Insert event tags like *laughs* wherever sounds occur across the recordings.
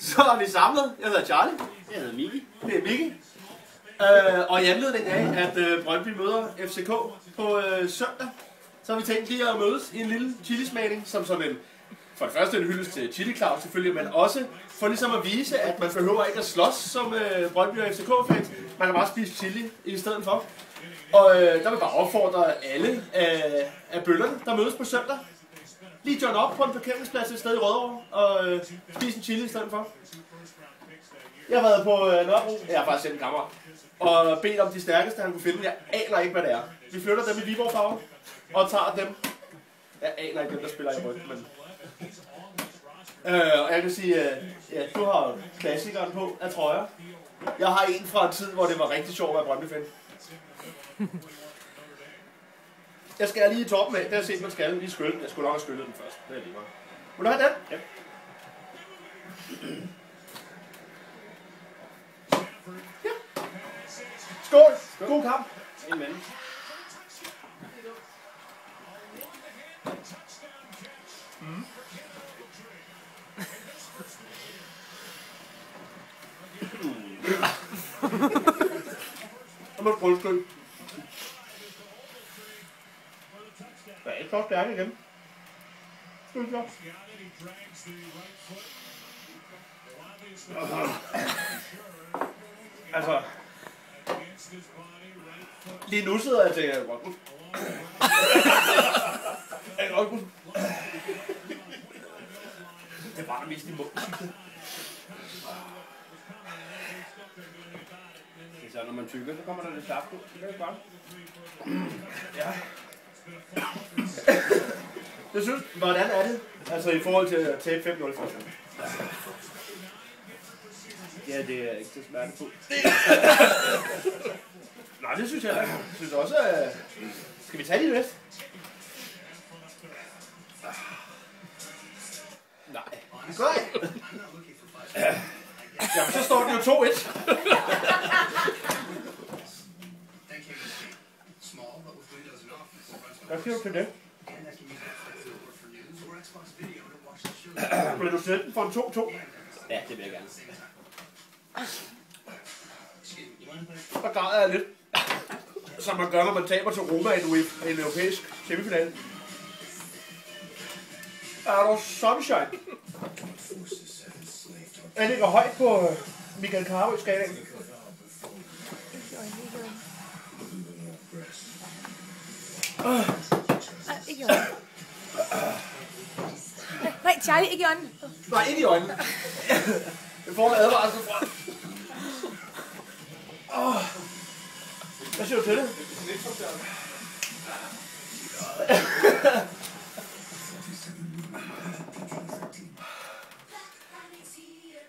Så er vi samlet. Jeg hedder Charlie. Jeg hedder Miki. Det er Miki. Øh, og i anledning af, at øh, Brøndby møder FCK på øh, søndag, så har vi tænkt lige at mødes i en lille chilismagning, som sådan en, for det første en hyldest til Chili Claus selvfølgelig, men også for ligesom at vise, at man behøver ikke at slås som øh, Brøndby og FCK-fans. Man kan bare spise chili i stedet for. Og øh, der vil bare opfordre alle øh, af bøllerne, der mødes på søndag, lige join op på en parkeringsplads et sted i Rødovre og øh, spise en chili i stedet for. Jeg har været på øh, Nørrebro. Jeg har faktisk sendt en kammerat. Og bedt om de stærkeste, han kunne finde. Jeg aner ikke, hvad det er. Vi flytter dem i Viborg farve. Og tager dem. Jeg aner ikke, hvem der spiller i ryggen, men... Øh, og jeg kan sige, øh, ja, du har klassikeren på af trøjer. Jeg har en fra en tid, hvor det var rigtig sjovt at være Brøndby-fan. Jeg skal lige i toppen af. Jeg set, man skal lige skylde den. Jeg skulle nok have skyllet den først. Det er lige meget. Vil du have den? Ja. Skål! God kamp! Amen. Og med brødskyld. Der er ikke så stærk igen. Skål så. Altså, lige nu sidder jeg og tænker, Rockwood. *laughs* Er Rockwood? Det var der mest i munden. Så, når man tykker, så kommer der lidt saft ud. Det er godt. Ja. Jeg synes, hvordan er det? Altså i forhold til at tabe 5-0 for eksempel. Ja, det er ikke så smertefuldt. *laughs* Nej, det synes jeg ikke. Jeg synes også, at... Skal vi tage de næste? Nej. Nej. Jamen, så står den jo 2-1. Hvad siger du til det? *clears throat* Vil du sætte den for en 2-2? Ja, det vil jeg gerne. Så græder jeg lidt. Som man gør, når man taber til Roma i en, en europæisk semifinale. Er du sunshine? *clears throat* Jeg ligger højt på øh, Michael Carøe Nej, ikke i øjnene. Nej, Charlie, ikke i øjnene. Nej, ind i øjnene. Jeg får en advarsel fra. Åh. Hvad siger du til det?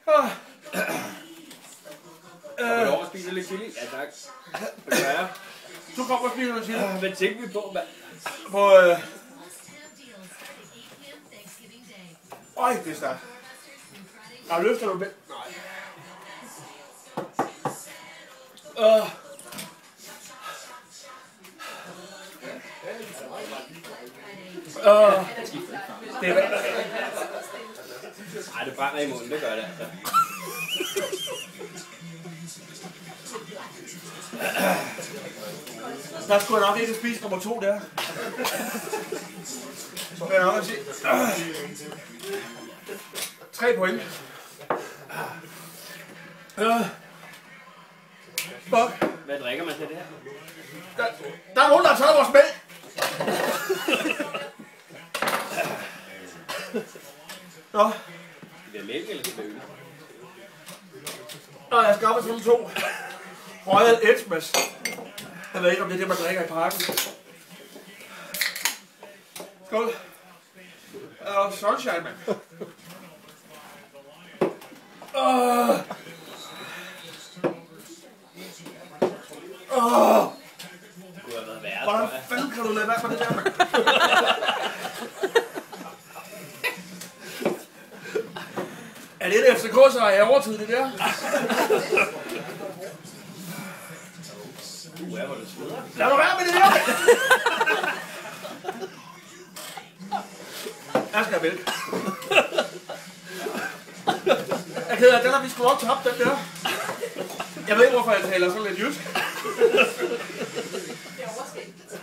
Åh. Vil du over og spise lidt chili? Ja, tak. Det gør jeg. Du kommer og spiser noget chili. Hvad tænker vi på, mand? På, øh... Øj, det er stærkt. Har du løfter du med? Nej. Øh. Øh. Det er Nej, det brænder i munden, det gør det altså. Der skulle jeg nok ikke spise nummer to der. Så vil jeg nok sige. Tre point. Øh. Fuck. Hvad drikker man til det her? Der, der er nogen, der har taget vores mælk. Nå, Det er mælk eller det er øl? Nå, jeg skal op og to. Royal Edgemas. Jeg ved ikke, om det er det, man drikker i parken. Skål. Åh, uh, sunshine, mand. Åh. Åh. Det Hvordan fanden kan du lade være med det der, mand? Er det et FCK, så er jeg overtid, det der? Uh, hvor det sveder. Lad mig være med det der! Jeg skal mælk. Jeg er ked af, den har vi sgu nok tabt, den der. Jeg ved ikke, hvorfor jeg taler sådan lidt jysk.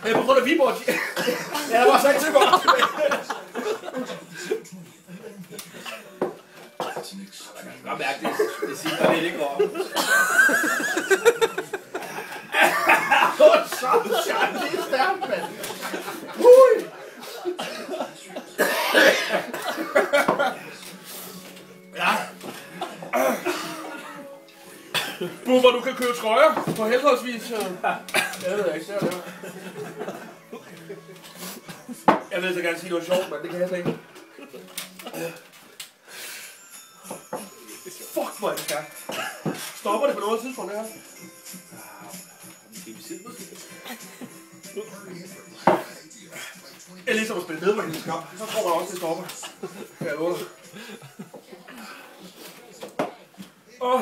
Det er på grund af Viborg. Ja, jeg var så ikke til mig. Jeg kan mærke det. Det siger lidt ikke over. Så sjovt, det er stærkt, mand. Ja. Bummer, du kan købe trøjer på helvedsvis. øh, Jeg ved ikke, det er. Jeg ved så gerne sige noget sjovt, men det kan jeg slet ikke. Fuck, hvor er det stærkt. Stopper det på noget tidspunkt, det her? Det er ligesom at spille medværkningskamp. Så tror jeg også, det stopper. Kan jeg love dig. Åh.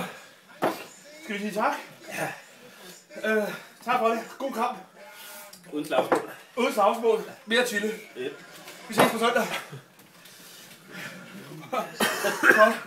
Skal vi sige tak? Ja. Øh, tak for det. God kamp. Uden slagsmål. Uden slagsmål. Mere chille. Yep. Vi ses på søndag. Godt.